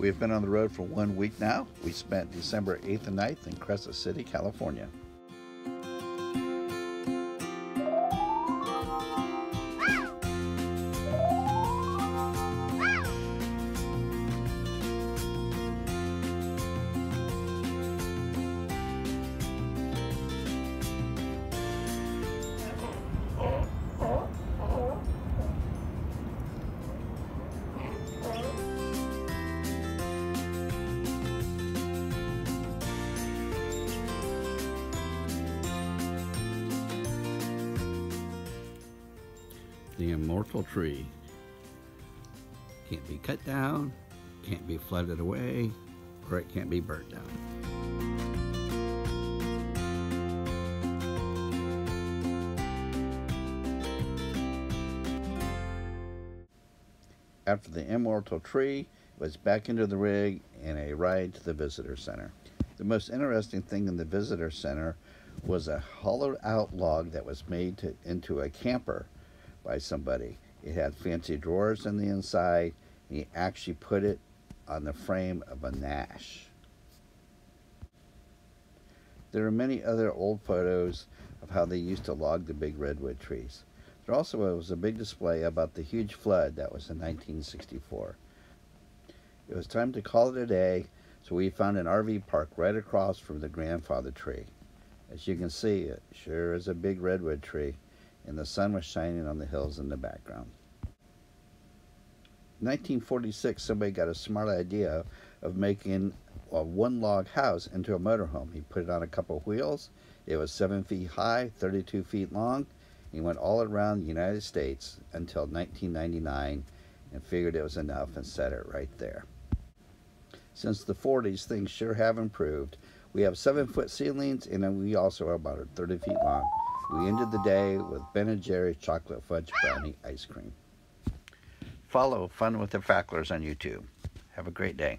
We've been on the road for one week now. We spent December 8th and 9th in Crescent City, California. The immortal tree. Can't be cut down, can't be flooded away, or it can't be burnt down. After the immortal tree, was back into the rig and a ride to the visitor center. The most interesting thing in the visitor center was a hollowed out log that was made to, into a camper by somebody. It had fancy drawers on the inside, and he actually put it on the frame of a Nash. There are many other old photos of how they used to log the big redwood trees. There also was a big display about the huge flood that was in 1964. It was time to call it a day, so we found an RV park right across from the grandfather tree. As you can see, it sure is a big redwood tree, and the sun was shining on the hills in the background. In 1946, somebody got a smart idea of making a one log house into a motorhome. He put it on a couple of wheels. It was seven feet high, 32 feet long. He went all around the United States until 1999 and figured it was enough and set it right there. Since the 40s, things sure have improved. We have seven foot ceilings and we also are about 30 feet long. We ended the day with Ben and Jerry's chocolate fudge brownie ice cream. Follow Fun with the Facklers on YouTube. Have a great day.